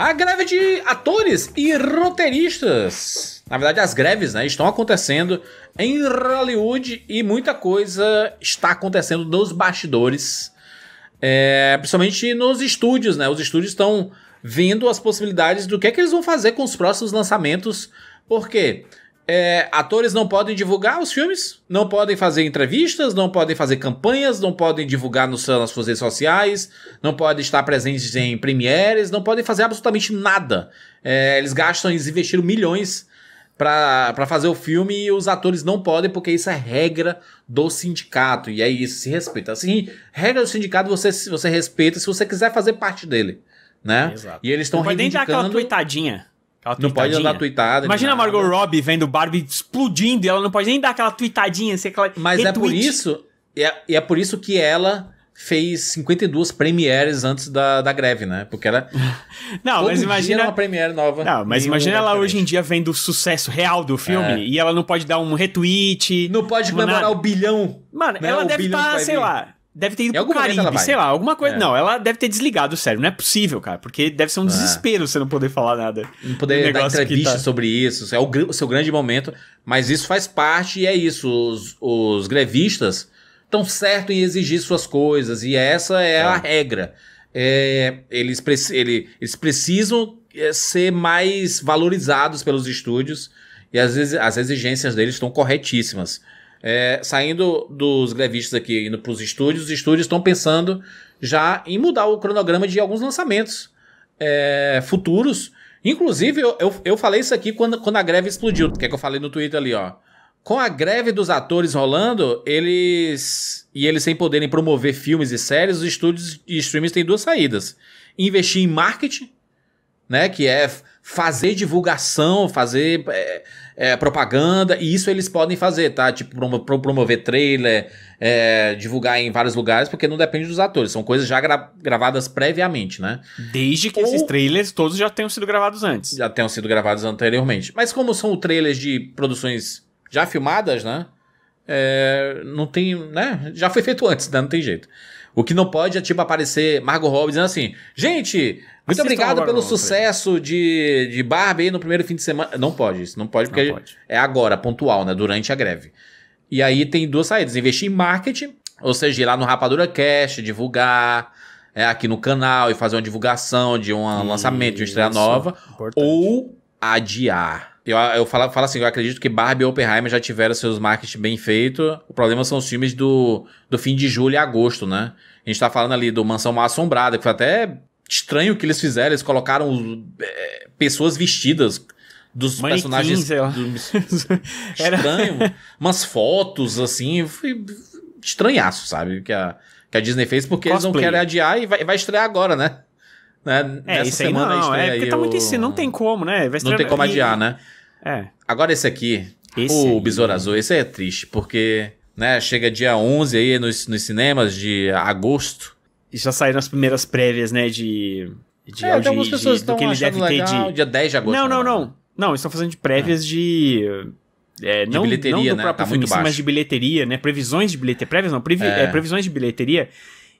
A greve de atores e roteiristas. Na verdade, as greves né, estão acontecendo em Hollywood e muita coisa está acontecendo nos bastidores. É, principalmente nos estúdios, né? Os estúdios estão vendo as possibilidades do que é que eles vão fazer com os próximos lançamentos. Porque é, atores não podem divulgar os filmes, não podem fazer entrevistas, não podem fazer campanhas, não podem divulgar no, nas suas redes sociais, não podem estar presentes em premieres, não podem fazer absolutamente nada. É, eles gastam, eles investiram milhões para fazer o filme e os atores não podem, porque isso é regra do sindicato. E é isso, se respeita. Assim, regra do sindicato você, você respeita se você quiser fazer parte dele. Né? Exato. E eles estão Não pode nem dar aquela reivindicando. Não pode tweetadinha. dar tweetada. Imagina a. Margot Robbie vendo Barbie explodindo e ela não pode nem dar aquela tweetadinha, assim, aquela Mas é por retweet. isso, e é, é por isso que ela fez 52 premieres antes da, da greve, né? Porque ela Não, mas imagina... era uma premiere nova. Não, mas imagina lugar ela hoje em diferente. dia vendo o sucesso real do filme É. e ela não pode dar um retweet. Não pode não comemorar o bilhão. Mano, né? ela O deve estar, vai sei vir. lá, deve ter ido Em pro Caribe, sei lá, alguma coisa. É. Não, ela deve ter desligado o cérebro. Não é possível, cara, porque deve ser um desespero você não poder falar nada. Não poder dar entrevista tá- sobre isso. É o, o seu grande momento. Mas isso faz parte e é isso. Os, os grevistas estão certos em exigir suas coisas. E essa é a regra. É, eles, preci- ele- eles precisam é, ser mais valorizados pelos estúdios. E às vezes as exigências deles estão corretíssimas. É, saindo dos grevistas aqui, indo para os estúdios, os estúdios estão pensando já em mudar o cronograma de alguns lançamentos é, futuros. Inclusive, eu, eu, eu falei isso aqui quando, quando a greve explodiu. Que é que eu falei no Twitter ali, ó? Com a greve dos atores rolando, eles. E eles sem poderem promover filmes e séries, os estúdios e streamers têm duas saídas: investir em marketing, né? Que é fazer divulgação, fazer é, é, propaganda, e isso eles podem fazer, tá? Tipo, promo- pro- promover trailer, é, divulgar em vários lugares, porque não depende dos atores, são coisas já gra- gravadas previamente, né? Desde que Ou- esses trailers todos já tenham sido gravados antes. já tenham sido gravados anteriormente. Mas como são trailers de produções já filmadas, né? É, não tem, né? Já foi feito antes, né? Não tem jeito. O que não pode é tipo aparecer Margot Robbie dizendo assim: gente, muito obrigado pelo no trailer." sucesso de, de Barbie aí no primeiro fim de semana. Não pode, isso não pode, porque Não pode. é agora, pontual, né? Durante a greve. E aí tem duas saídas: investir em marketing, ou seja, ir lá no Rapadura Cash, divulgar é, aqui no canal e fazer uma divulgação de um lançamento, de uma estreia Isso, nova importante. ou adiar. Eu, eu falo, falo assim, eu acredito que Barbie e Oppenheimer já tiveram seus marketing bem feitos. O problema são os filmes do, do fim de julho e agosto, né? A gente tá falando ali do Mansão Mal Assombrada, que foi até estranho o que eles fizeram. Eles colocaram é, pessoas vestidas dos personagens Era- estranho. umas fotos, assim. Foi estranhaço, sabe? Que a, que a Disney fez, porque eles não Cosplay. querem adiar e vai, vai estrear agora, né? né? É, isso aí não, é porque tá muito em cima, não tem como, né? Vai Não tem como adiar, né? É. Agora esse aqui, Esse o aí. Besouro Azul, esse aí é triste, porque né, chega dia 11 aí nos, nos cinemas de agosto. E já saíram as primeiras prévias, né, de... de, É, de- algumas de- pessoas do estão que ele achando deve ter legal, de... dia 10 de agosto. Não, não, né? não. Não, eles estão fazendo de prévias de... É, De não, bilheteria, não do né? próprio Tá filme, mas de bilheteria, né? Previsões de bilheteria. Prévias não, previ- É. é, previsões de bilheteria.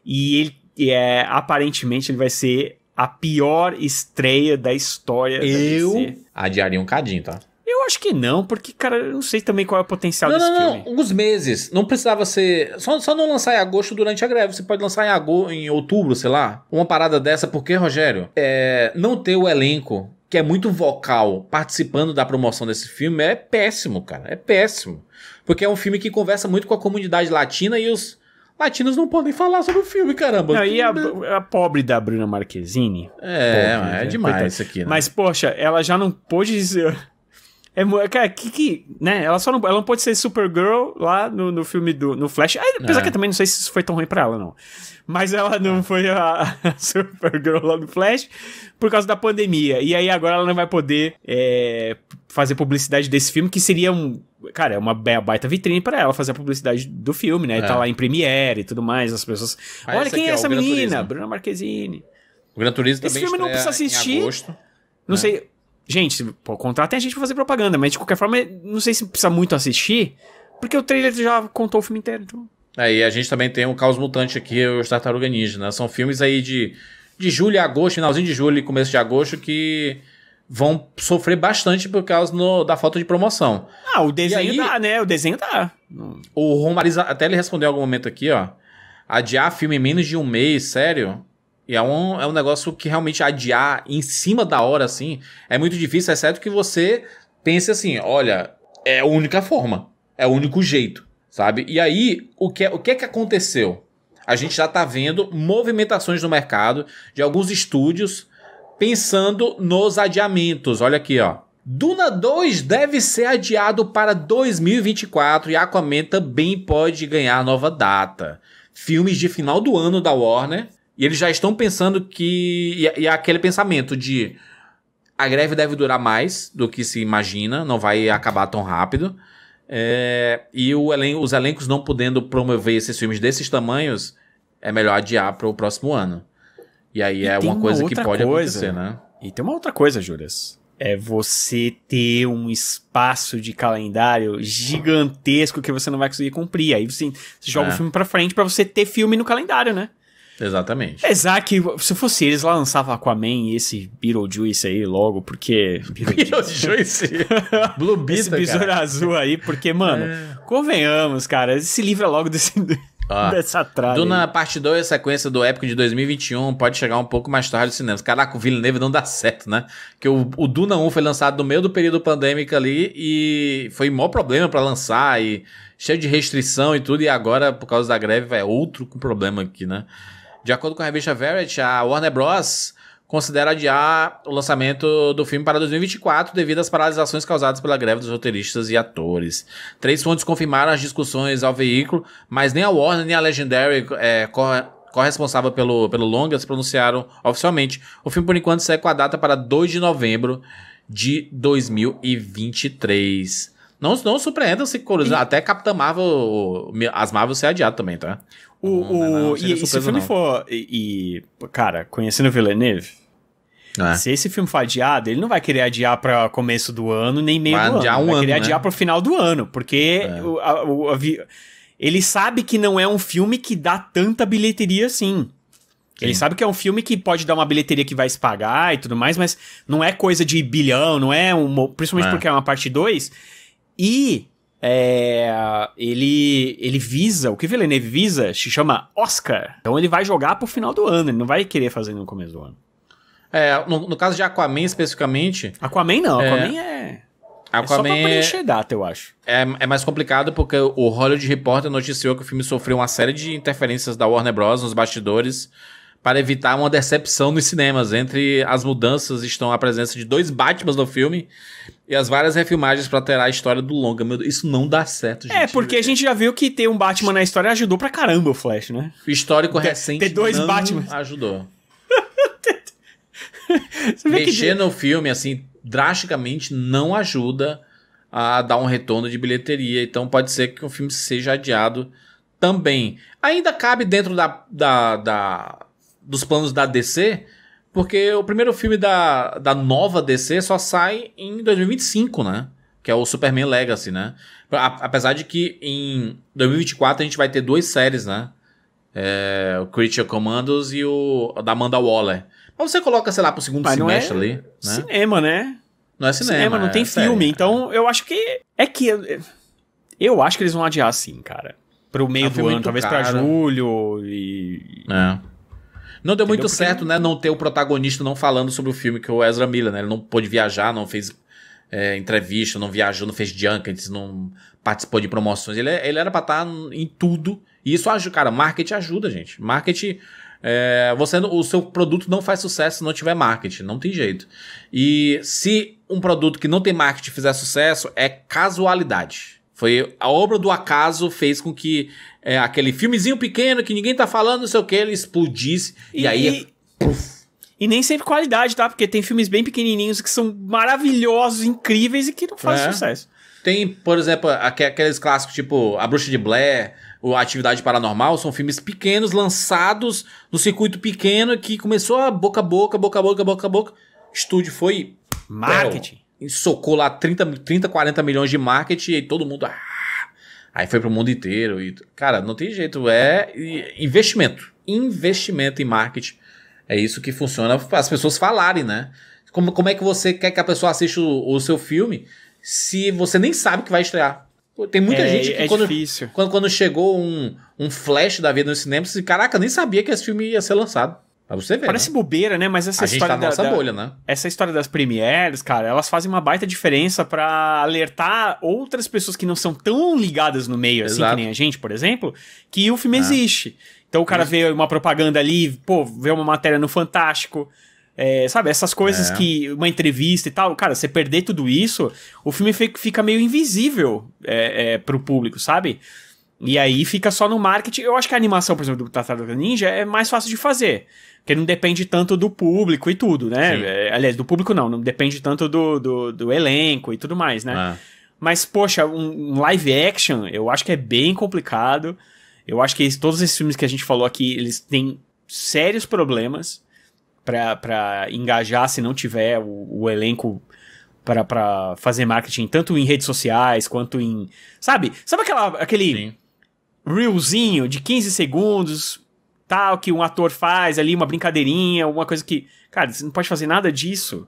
E ele, e é, aparentemente, ele vai ser a pior estreia da história da Eu DC. adiaria um cadinho, tá? Eu acho que não, porque, cara, eu não sei também qual é o potencial Não, desse não, não. filme. Alguns meses. Não precisava ser. Só, só não lançar em agosto durante a greve. Você pode lançar em, agosto, em outubro, sei lá. Uma parada dessa, porque, Rogério, é, não ter o elenco, que é muito vocal, participando da promoção desse filme é péssimo, cara. É péssimo. Porque é um filme que conversa muito com a comunidade latina e os latinos não podem falar sobre o filme, caramba. Não, e a, a pobre da Bruna Marquezine. É, Pobre, é né? demais Coitada. isso aqui, né? Mas, poxa, ela já não pôde dizer. É, cara, que, que, né? Ela só não, ela não pôde ser Supergirl lá no, no filme do no Flash. Apesar É. que eu também não sei se isso foi tão ruim pra ela, não. Mas ela não foi a, a Supergirl lá no Flash por causa da pandemia. E aí agora ela não vai poder é, fazer publicidade desse filme, que seria um. Cara, é uma baita vitrine pra ela fazer a publicidade do filme, né? É. Tá lá em Premiere e tudo mais, as pessoas. Ah, Olha quem aqui é é essa menina. Bruna Marquezine. O Gran Turismo Esse também filme não precisa assistir. Agosto. Não né? sei. Gente, pô, contratem a gente pra fazer propaganda, mas de qualquer forma, não sei se precisa muito assistir, porque o trailer já contou o filme inteiro. Então... Aí a gente também tem o Caos Mutante aqui, os Tartaruga Ninja, né? São filmes aí de, de julho e agosto, finalzinho de julho e começo de agosto, que vão sofrer bastante por causa no, da falta de promoção. Ah, o desenho aí, dá, né? O desenho dá. O Romariz, até ele respondeu em algum momento aqui, ó. Adiar filme em menos de um mês, sério? E é um, é um negócio que realmente adiar em cima da hora, assim, é muito difícil, exceto que você pense assim, olha, é a única forma, é o único jeito, sabe? E aí, o que, o que é que aconteceu? A gente já tá vendo movimentações no mercado de alguns estúdios pensando nos adiamentos. Olha aqui, ó. Duna 2 deve ser adiado para 2024 e Aquaman também pode ganhar nova data. Filmes de final do ano da Warner e eles já estão pensando que. E, e aquele pensamento de. A greve deve durar mais do que se imagina, não vai acabar tão rápido. É, e elen os elencos não podendo promover esses filmes desses tamanhos, é melhor adiar para o próximo ano. E aí e é uma, uma coisa que pode coisa, acontecer, né? E tem uma outra coisa, Juras. É você ter um espaço de calendário gigantesco que você não vai conseguir cumprir. Aí você, você joga é. o filme pra frente para você ter filme no calendário, né? Exatamente. Apesar que, se fosse eles, lançavam Aquaman e esse Beetlejuice aí logo, porque... Beetlejuice? Blue Beetle, Esse besouro azul aí, porque, mano, é. convenhamos, cara, se livra logo desse... Dessa tralha. Duna parte 2, sequência do épico de 2021, pode chegar um pouco mais tarde no cinema. Caraca, o Villeneuve não dá certo, né? Porque o, o Duna 1 foi lançado no meio do período pandêmico ali e foi maior problema para lançar e cheio de restrição e tudo, e agora, por causa da greve, é outro com problema aqui, né? De acordo com a revista Variety, a Warner Bros. considera adiar o lançamento do filme para 2024 devido às paralisações causadas pela greve dos roteiristas e atores. Três fontes confirmaram as discussões ao veículo, mas nem a Warner nem a Legendary é, corresponsável pelo, pelo longa se pronunciaram oficialmente. O filme, por enquanto, segue com a data para 2 de novembro de 2023. Não, não surpreenda se e... até Capitã Marvel, as Marvel ser adiado também, tá? O, o, e, e se o filme não. for. E, e, cara, conhecendo o Villeneuve, é. se esse filme for adiado, ele não vai querer adiar para começo do ano, nem meio vai do ano. Um vai querer ano, adiar né? pro final do ano, porque é. o, a, o, a, ele sabe que não é um filme que dá tanta bilheteria assim. Sim. Ele sabe que é um filme que pode dar uma bilheteria que vai se pagar e tudo mais, mas não é coisa de bilhão, não é um. Principalmente é. porque é uma parte 2. E é, ele, ele visa, o que Villeneuve visa se chama Oscar. Então ele vai jogar pro final do ano, ele não vai querer fazer no começo do ano. É, no, no caso de Aquaman especificamente. Aquaman não, Aquaman é. é... Aquaman é só pra preencher data, eu acho. É, é mais complicado porque o Hollywood Reporter noticiou que o filme sofreu uma série de interferências da Warner Bros. nos bastidores para evitar uma decepção nos cinemas. Entre as mudanças estão a presença de dois Batmans no filme e as várias refilmagens para ter a história do longa. Meu Deus, isso não dá certo, gente. É, porque a gente já viu que ter um Batman na história ajudou pra caramba o Flash, né? Histórico ter, recente. Ter dois Batman ajudou. Mexer que... no filme, assim, drasticamente não ajuda a dar um retorno de bilheteria. Então pode ser que o filme seja adiado também. Ainda cabe dentro da, da, da dos planos da DC, porque o primeiro filme da, da nova DC só sai em 2025, né? Que é o Superman Legacy, né? Apesar de que em 2024 a gente vai ter duas séries, né? É, o Creature Commandos e o da Amanda Waller. Mas você coloca, sei lá, pro segundo Mas semestre é ali. Né? Cinema, né? Não é cinema. cinema não é tem série, filme. Então eu acho que. É que. Eu acho que eles vão adiar sim, cara. Pro meio é do ano, talvez para julho e. É. Não deu muito certo, né? Não ter o protagonista não falando sobre o filme, que é o Ezra Miller, né? Ele não pôde viajar, não fez é, entrevista, não viajou, não fez junkets, não participou de promoções. Ele, ele era pra estar em tudo. E isso ajuda, cara. Marketing ajuda, gente. Marketing. É, você, o seu produto não faz sucesso se não tiver marketing, não tem jeito. E se um produto que não tem marketing fizer sucesso, é casualidade. Foi a obra do acaso fez com que é, aquele filmezinho pequeno que ninguém tá falando, não sei o que, ele explodisse. E, e aí. E nem sempre qualidade, tá? Porque tem filmes bem pequenininhos que são maravilhosos, incríveis e que não fazem é. sucesso. Tem, por exemplo, aqueles clássicos tipo A Bruxa de Blair, ou Atividade Paranormal, são filmes pequenos, lançados no circuito pequeno, que começou a boca a boca, boca a boca, boca a boca. Estúdio foi. Marketing. Socou lá 30, 30, 40 milhões de marketing e todo mundo. Ah, Aí foi pro mundo inteiro. E, cara, não tem jeito. É investimento. Investimento em marketing É isso que funciona as pessoas falarem, né? Como, como é que você quer que a pessoa assista o, o seu filme se você nem sabe que vai estrear? Tem muita É- gente que é quando, quando, quando chegou um, um flash da vida no cinema, você, caraca, nem sabia que esse filme ia ser lançado. Você. Parece né? bobeira, né? Mas essa A história tá da- da- bolha, né? essa história das premieres, cara, elas fazem uma baita diferença pra alertar outras pessoas que não são tão ligadas no meio, assim, Exato. que nem a gente, por exemplo, que o filme É. existe. Então o cara vê uma propaganda ali, pô, vê uma matéria no Fantástico. é, sabe, essas coisas É. que. Uma entrevista e tal. Cara, você perder tudo isso, o filme fi- fica meio invisível é, é, pro público, sabe? E aí fica só no marketing. Eu acho que a animação, por exemplo, do Tartaruga Ninja é mais fácil de fazer. Porque não depende tanto do público e tudo, né? É, aliás, do público não, não depende tanto do, do, do elenco e tudo mais, né? É. Mas, poxa, um, um live action, eu acho que é bem complicado. Eu acho que todos esses filmes que a gente falou aqui, eles têm sérios problemas pra, pra engajar se não tiver o, o elenco pra- pra fazer marketing, tanto em redes sociais quanto em. Sabe? Sabe aquela, aquele Sim. Reelzinho de 15 segundos, tal, que um ator faz ali, uma brincadeirinha, uma coisa que. Cara, você não pode fazer nada disso.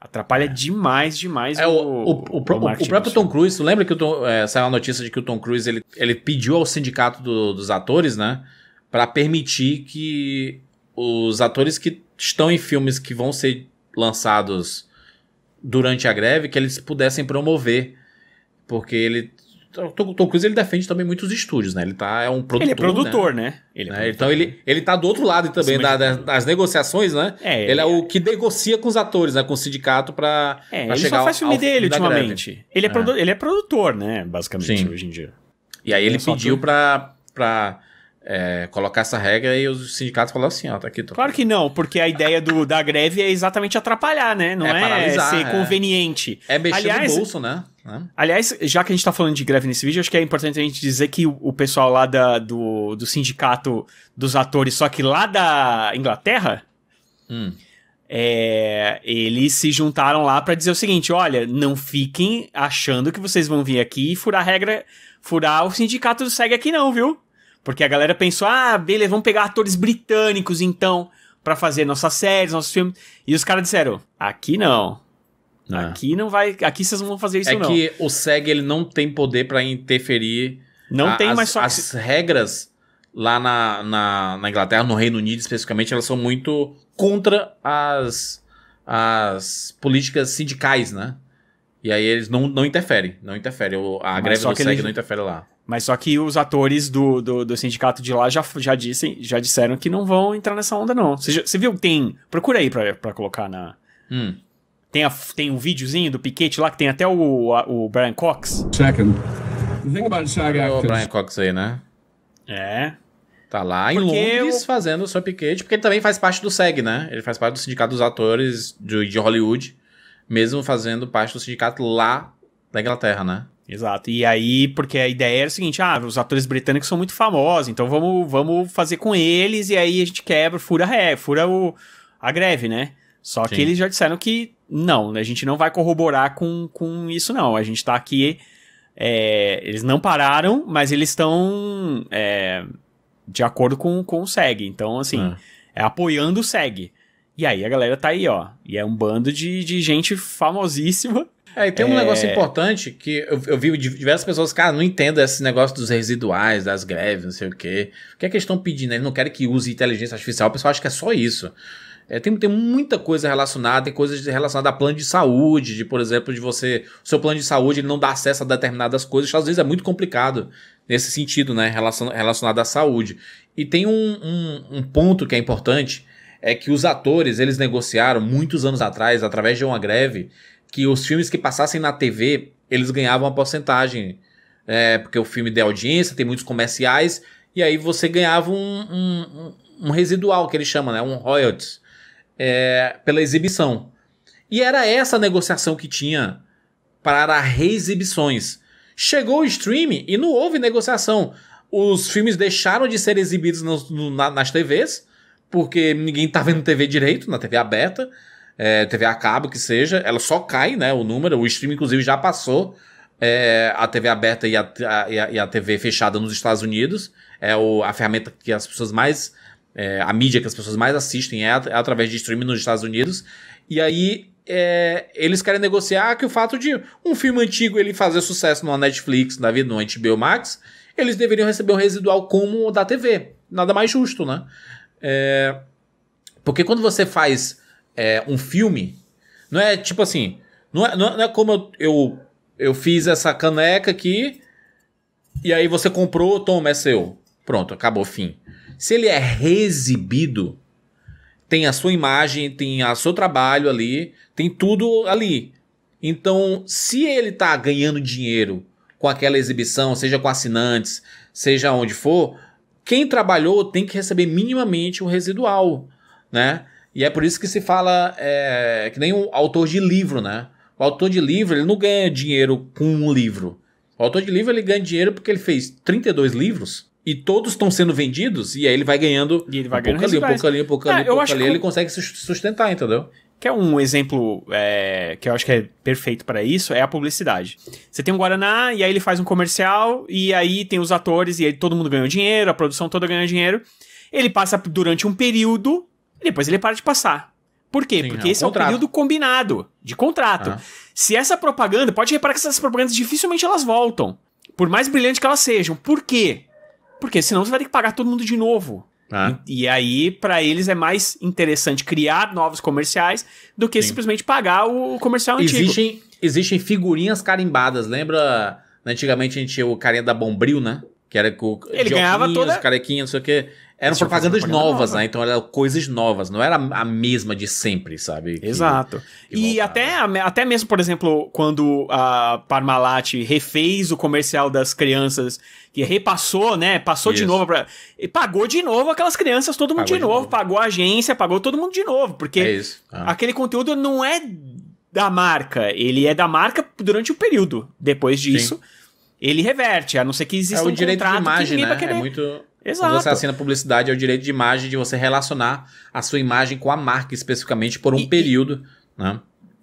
Atrapalha demais, demais É, o, o, o, o próprio Tom. Cruise, lembra que o Tom, é, saiu a notícia de que o Tom Cruise ele, ele pediu ao sindicato do- dos atores, né, Pra permitir que os atores que estão em filmes que vão ser lançados durante a greve, que eles pudessem promover, porque ele Tom, Tom Cruise ele defende também muitos estúdios, né? Ele tá é um produtor, Ele é produtor, né? né? Ele é Né? produtor. Então ele, ele tá do outro lado também da- das, das negociações, né? É, ele é o que negocia com os atores, né? Com o sindicato pra, É, pra ele chegar só faz filme ao dele greve. ultimamente. Ele é, É. produ- ele é produtor, né? Basicamente, Sim. hoje em dia. E aí ele É pediu pra, pra é, colocar essa regra e os sindicatos falaram assim, ó, tá aqui. Tô... Claro que não, porque a ideia do, da greve é exatamente atrapalhar, né? Não É é, ser é. conveniente. É mexer Aliás, no bolso, né? Né? Aliás, já que a gente tá falando de greve nesse vídeo, acho que é importante a gente dizer que o, o pessoal lá da- do, do sindicato dos atores, só que lá da Inglaterra, Hum. é, eles se juntaram lá pra dizer o seguinte: olha, não fiquem achando que vocês vão vir aqui e furar a regra, furar o sindicato do SEG aqui, não, viu? Porque a galera pensou: ah, beleza, vamos pegar atores britânicos então pra fazer nossas séries, nossos filmes. E os caras disseram: aqui não. Aqui não vai. Aqui vocês não vão fazer isso, É não. que o SEG ele não tem poder pra interferir. Não a- tem as, mais só As regras lá na, na, na Inglaterra, no Reino Unido especificamente, elas são muito contra as, as políticas sindicais, né? E aí eles não, não interferem, não interferem. A Mas greve do SEG não interfere lá. Mas só que os atores do, do, do sindicato de lá já, já, dissem, já disseram que não vão entrar nessa onda, não. Você, viu que tem. Procura aí pra, pra colocar na. Hum. Tem, a, tem um videozinho do Piquete lá que tem até o, a- o Brian Cox. Second, the thing about SAG O actors. Brian Cox aí, né? É. Tá lá em Porque Londres o- fazendo o seu piquete, porque ele também faz parte do SEG, né? Ele faz parte do sindicato dos atores de, de Hollywood, mesmo fazendo parte do sindicato lá da Inglaterra, né? Exato. E aí, porque a ideia era o seguinte: ah, os atores britânicos são muito famosos, então vamos, vamos fazer com eles e aí a gente quebra, fura, a ré, fura o, a greve, né? Só que Sim. eles já disseram que não, a gente não vai corroborar com, com isso, não. A gente tá aqui. é, eles não pararam, mas eles estão é, de acordo com, com o SEG. Então, assim, é. apoiando o SEG. E aí a galera tá aí, ó. E é um bando de, de gente famosíssima. É, e tem um É. negócio importante que eu, eu vi de diversas pessoas, cara, não entendo esse negócio dos residuais, das greves, não sei o quê. O que é que eles estão pedindo? Eles não querem que use inteligência artificial, o pessoal acha que é só isso. É, tem, tem muita coisa relacionada, tem coisas relacionadas a plano de saúde, de, por exemplo, de você. O seu plano de saúde ele não dá acesso a determinadas coisas, às vezes é muito complicado nesse sentido, né? Relacion, relacionado à saúde. E tem um, um, um ponto que é importante, é que os atores, eles negociaram muitos anos atrás, através de uma greve, que os filmes que passassem na TV, eles ganhavam uma porcentagem. É, porque o filme de audiência, tem muitos comerciais, e aí você ganhava um, um, um residual, que eles chamam, né? Um royalties, é, pela exibição. E era essa a negociação que tinha para reexibições. Chegou o streaming e não houve negociação. Os filmes deixaram de ser exibidos no- no- na- nas TVs, porque ninguém tá vendo TV direito, na TV aberta é, TV a cabo que seja, ela só cai, né, o número, o stream inclusive já passou é, a TV aberta e a, a- e a- TV fechada nos Estados Unidos, é o, a ferramenta que as pessoas mais é, a mídia que as pessoas mais assistem é, é através de streaming nos Estados Unidos. E aí é, eles querem negociar que o fato de um filme antigo ele fazer sucesso numa Netflix, na vida, no HBO Max, eles deveriam receber um residual como o da TV. Nada mais justo, né? É, porque quando você faz é, um filme, não é tipo assim, não é, não é- não é como eu, eu, eu fiz essa caneca aqui e aí você comprou, toma, é seu. Pronto, acabou, fim. Se ele é reexibido, tem a sua imagem, tem o seu trabalho ali, tem tudo ali. Então, se ele tá ganhando dinheiro com aquela exibição, seja com assinantes, seja onde for, quem trabalhou tem que receber minimamente o residual, né? E é por isso que se fala é, que nem o autor de livro, né? O autor de livro, ele não ganha dinheiro com um livro. O autor de livro, ele ganha dinheiro porque ele fez 32 livros e todos estão sendo vendidos e aí ele vai ganhando E ele vai um ganhando pouco ali, um pouco ali, um pouco ali, um pouco ali, que- ele consegue sus- sustentar, entendeu? Que é um exemplo é, que eu acho que é perfeito pra isso, é a publicidade. Você tem um Guaraná e aí ele faz um comercial e aí tem os atores e aí todo mundo ganha dinheiro, a produção toda ganha dinheiro. Ele passa durante um período e depois ele para de passar. Por quê? Sim, Porque é esse é um contrato. período combinado, de contrato. Ah. Se essa propaganda, pode reparar que essas propagandas dificilmente elas voltam. Por mais brilhantes que elas sejam. Por quê? Porque senão você vai ter que pagar todo mundo de novo. Ah. E, e aí, pra eles, é mais interessante criar novos comerciais do que Sim. simplesmente pagar o comercial antigo. Existem, existem figurinhas carimbadas. Lembra? Antigamente a gente tinha o carinha da Bombril, né? Que era com Ele ganhava toda- carequinha, não sei o quê. Eram propagandas propaganda novas, nova. né? Então eram coisas novas. Não era a mesma de sempre, sabe? Exato. que E até, até mesmo, por exemplo, quando a Parmalat refez o comercial das crianças, que repassou, né? Passou de Isso. novo pra. E pagou de novo aquelas crianças, todo mundo Pagou de de novo, novo. Pagou a agência, pagou todo mundo de novo. Porque É. Ah. aquele conteúdo não é da marca, ele é da marca durante o período. Depois disso, ele reverte, a não ser que É exista o um direito de imagem, né? É muito. Exato. Quando você assina publicidade, é o direito de imagem de você relacionar a sua imagem com a marca especificamente por um E- e- período, né?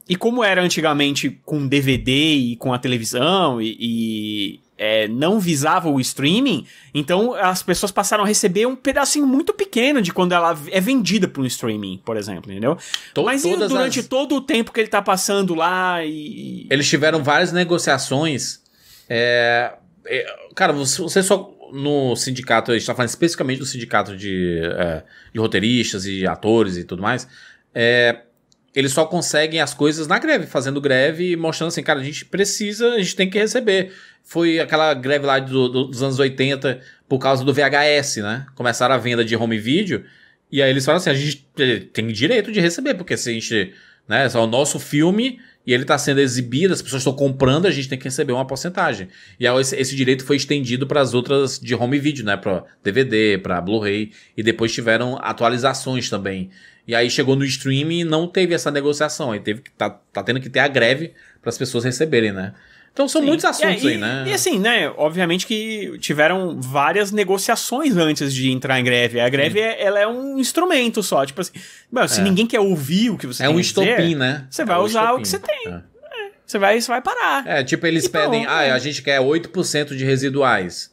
E como era antigamente com DVD e com a televisão e, e, é, não visava o streaming, então as pessoas passaram a receber um pedacinho muito pequeno de quando ela é vendida para um streaming, por exemplo, entendeu? To- Mas e durante as- todo o tempo que ele tá passando lá e... Eles tiveram várias negociações. é, é, cara, você só. No sindicato, a gente tá falando especificamente do sindicato de, é, de roteiristas e atores e tudo mais. é, eles só conseguem as coisas na greve, fazendo greve e mostrando assim, cara, a gente precisa, a gente tem que receber. Foi aquela greve lá do- do- dos anos 80 por causa do VHS, né? Começaram a venda de home video. E aí eles falam assim: a gente eh, tem direito de receber, porque se a gente. Né, é o nosso filme e ele está sendo exibido, as pessoas estão comprando, a gente tem que receber uma porcentagem. E aí esse, esse direito foi estendido para as outras de home video, né? Para DVD, para Blu-ray. E depois tiveram atualizações também. E aí chegou no streaming e não teve essa negociação. Aí teve que. Tá, tá tendo que ter a greve para as pessoas receberem, né? Então são Sim. muitos assuntos É, e- aí, né? E assim, né? Obviamente que tiveram várias negociações antes de entrar em greve. A greve é, ela é um instrumento só. Tipo assim, se É. ninguém quer ouvir o que você é tem um a dizer, estopim, né? você vai É um usar o estopim. que você tem. É. Você vai, você vai parar. É, tipo, eles E pedem, pronto, ah, é. a gente quer 8% de residuais.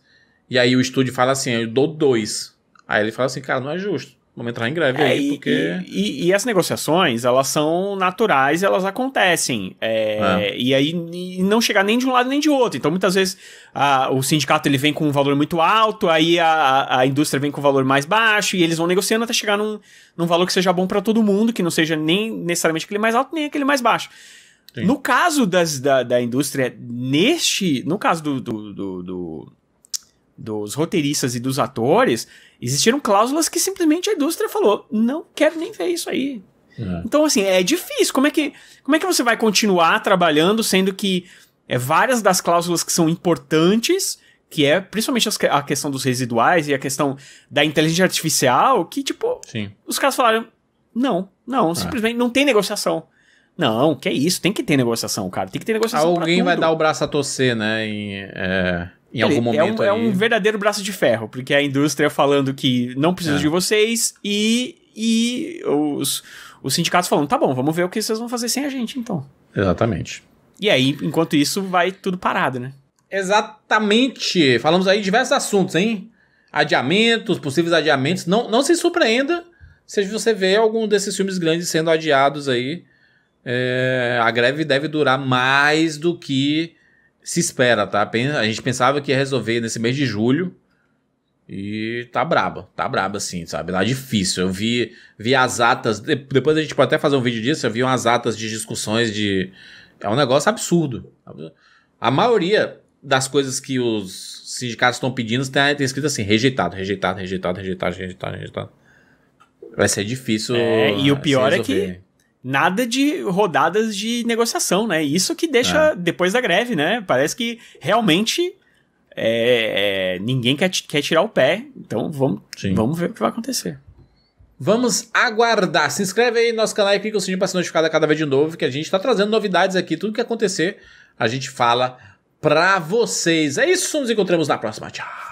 E aí o estúdio fala assim, eu dou 2. Aí ele fala assim, cara, não é justo. Vamos entrar em greve É, aí, e, porque... e- e- as negociações, elas são naturais, elas acontecem. É, É. E aí e não chegar nem de um lado nem de outro. Então, muitas vezes, a- o sindicato ele vem com um valor muito alto, aí a, a- a indústria vem com um valor mais baixo, e eles vão negociando até chegar num, num valor que seja bom para todo mundo, que não seja nem necessariamente aquele mais alto, nem aquele mais baixo. Sim. No caso das, da, da indústria, neste. No caso do- do- do- do dos roteiristas e dos atores, existiram cláusulas que simplesmente a indústria falou: não quero nem ver isso aí. É. Então, assim, é difícil. Como é que, como é que você vai continuar trabalhando, sendo que é, várias das cláusulas que são importantes, que é principalmente a questão dos residuais e a questão da inteligência artificial, que, tipo, Sim. os caras falaram: não, não, simplesmente não tem negociação. Não, que é isso, tem que ter negociação, cara. Tem que ter negociação. Alguém vai dar o braço a torcer, né, em, é, em Ele- algum é momento um, é aí. um verdadeiro braço de ferro, porque a indústria falando que não precisa É. de vocês e, e os, os sindicatos falando, tá bom, vamos ver o que vocês vão fazer sem a gente, então. Exatamente. E aí, enquanto isso, vai tudo parado, né? Exatamente. Falamos aí de diversos assuntos, hein? adiamentos, possíveis adiamentos. Não, não se surpreenda se você vê algum desses filmes grandes sendo adiados aí. É, a greve deve durar mais do que se espera, tá? A gente pensava que ia resolver nesse mês de julho. E tá braba, tá braba assim, sabe? Tá difícil. Eu vi, vi as atas, depois a gente pode até fazer um vídeo disso, eu vi umas atas de discussões de. É um negócio absurdo. A maioria das coisas que os sindicatos estão pedindo tem, tem escrito assim: rejeitado, rejeitado, rejeitado, rejeitado, rejeitado, rejeitado. Vai ser difícil. É, e o pior é que nada de rodadas de negociação, né? Isso que deixa é. depois da greve, né? Parece que realmente é, é, ninguém quer, quer tirar o pé. Então vamos, vamos ver o que vai acontecer. Vamos aguardar. Se inscreve aí no nosso canal e clica o sininho para ser notificado a cada vez de novo, que a gente está trazendo novidades aqui. Tudo que acontecer, a gente fala pra vocês. É isso, nos encontramos na próxima. Tchau.